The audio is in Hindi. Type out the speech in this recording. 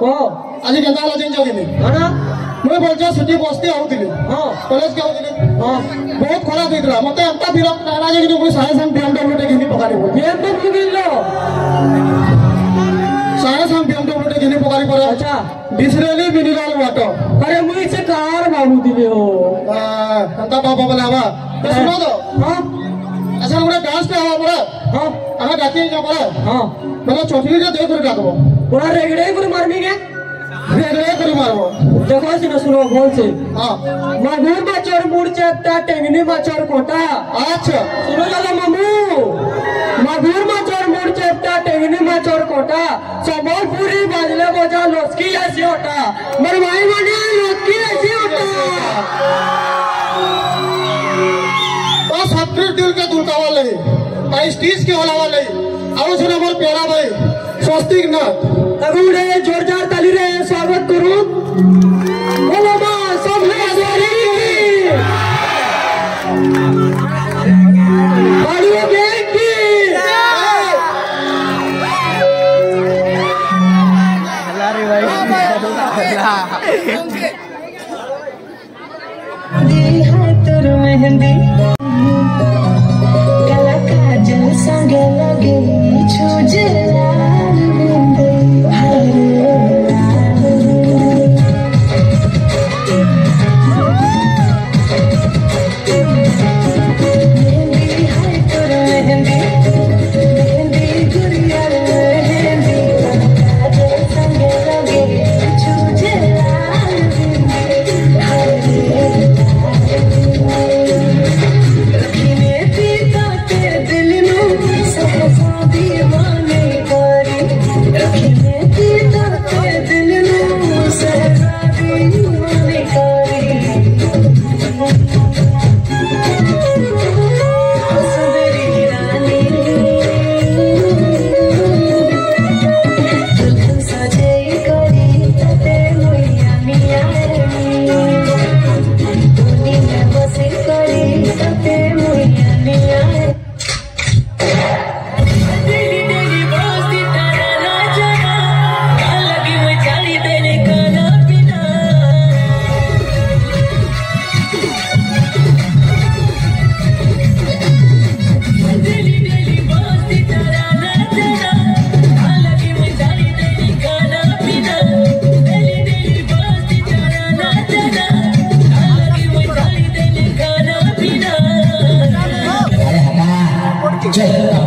ଆଜି କେନ୍ତା ହେଲା ଜାଣିଛ କି ନି କଣ ମୁଇଁ ବୋଲଛ ସେଠି ବସ୍ତି ଆଉଥିଲି ହଁ କଲେଜ କେ ଆଉଥିଲି ହଁ ବହୁତ ଖରାପ ହେଇଥିଲା ମତେ ଏନ୍ତା ବିରକ୍ତ ଲାଗଲା ଯେ କି ମୁଇଁ ସାଙ୍ଗେ ସାଙ୍ଗେ BMW ଟେ ଘିନି ପକାରି ପଡି BMW କିଣିଲ ସାଙ୍ଗେ ସାଙ୍ଗେ BMW ଟେ ଘିନି ପକାରି ପଡେ ଆଚ୍ଛା ବିସରେଲି ମିନେରାଲ ୱାଟର ଆରେ ମୁଇଁ ସେ କାର ଭାବୁଥିଲି ହୋ ଏନ୍ତା ବାବା ବୋଲେ ହବା ତ ଶୁଣ ତ ହଁ ଆଚ୍ଛା ଗୋଟେ ଡ୍ୟାନ୍ସ ଟେ ହବ ପରା ହଁ ଆମେ ଡାକି ଯା ପରା ହଁ ବୋଲେ ଚଟନି ଟେ ଦେଇ କରି ଡାକବ ପୁରା ରେଗଡ଼େଇ କରି ମାରମି କେ ରେଗଡ଼େଇ କରି ମାରବ ଦେଖ ସିନା ଶୁଣ ଭଲ ସେ ହଁ ମାଗୁର ମାଛର ମୁଡ଼ ଚାଟା ଟେଙ୍ଗନି ମାଛର କୋଟା ଆଚ୍ଛା ଶୁଣ ଗଲା ମାମୁ मागुर माचोर मुड़ चेपटा टेंगनी माचोर कोटा संबलपुरी बाजले बजा लोसकी ऐसी होटा मरवाई मने लोसकी ऐसी होटा और सबके दिल के लगे तो के होला वाले आओ सुन हमारे प्यारा भाई स्वस्तिक नाथ। तगुड़े जोरदार ताली रे स्वागत करूँ। बोलो माँ सब हजारी बाड़ियों की। है मेहंदी। जय